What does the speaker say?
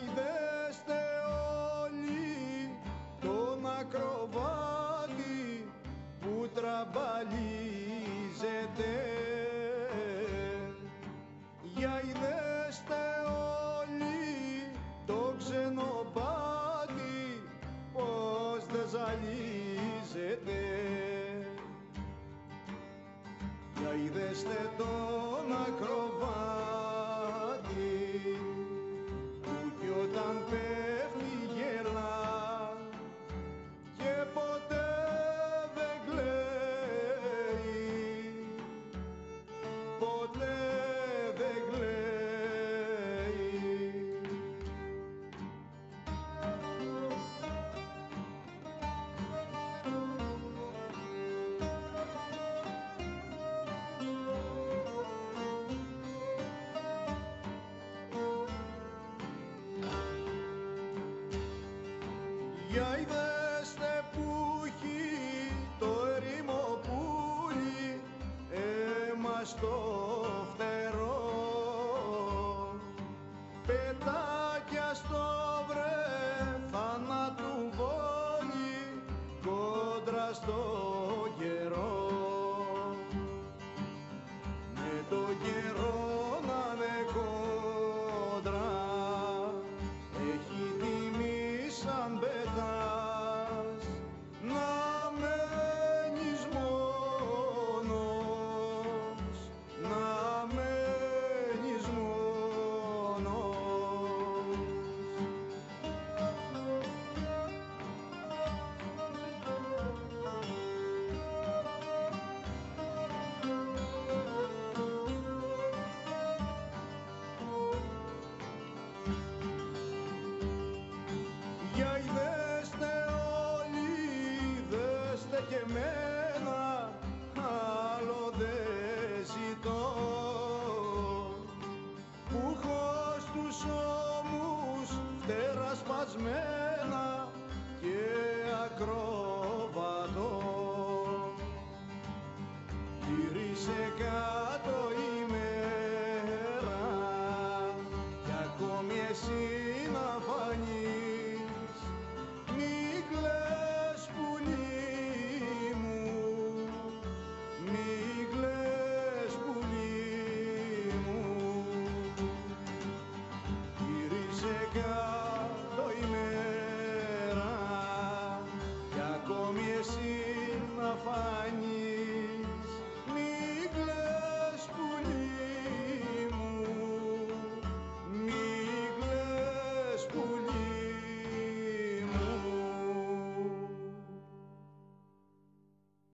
Για είδεστε όλοι τον ακροβάτη που τραμπαλίζεται. Για είδεστε όλοι το ξενοπάτη πως δεν ζαλίζεται. Για είδεστε τον ακροβάτη Για είδεστε που έχει το ερήμο πουλί αίμα στο φτερό. Πετάκια στο βρε θανάτου βόλι κόντρα στο cross. far.